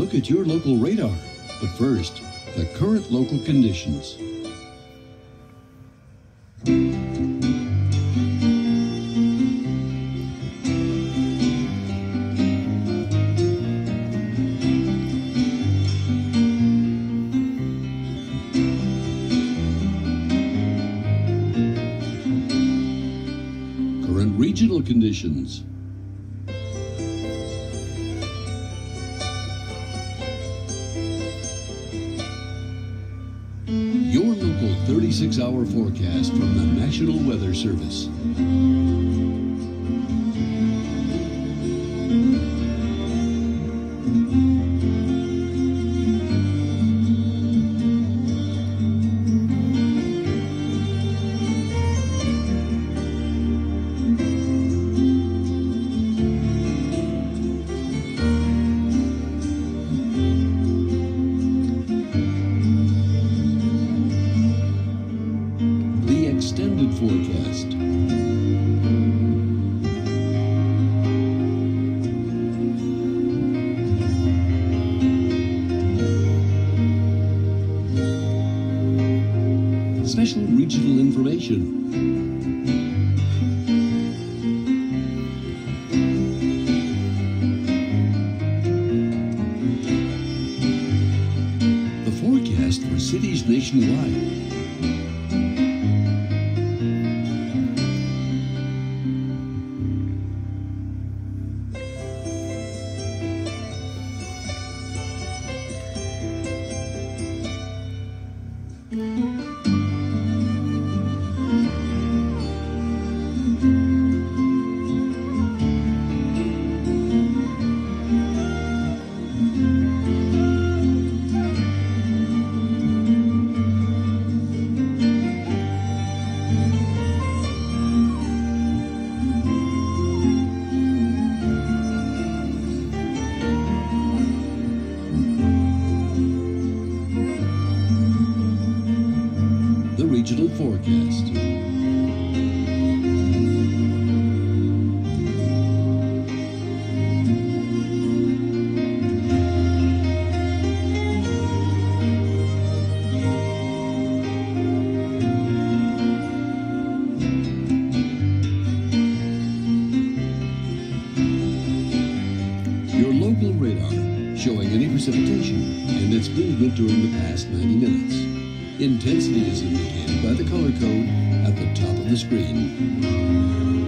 look at your local radar. But first, the current local conditions. Current regional conditions. Local 36 hour forecast from the National Weather Service. Regional information. The forecast for cities nationwide. Regional forecast. Your local radar showing any precipitation and its movement during the past 90 minutes. Intensity is indicated by the color code at the top of the screen.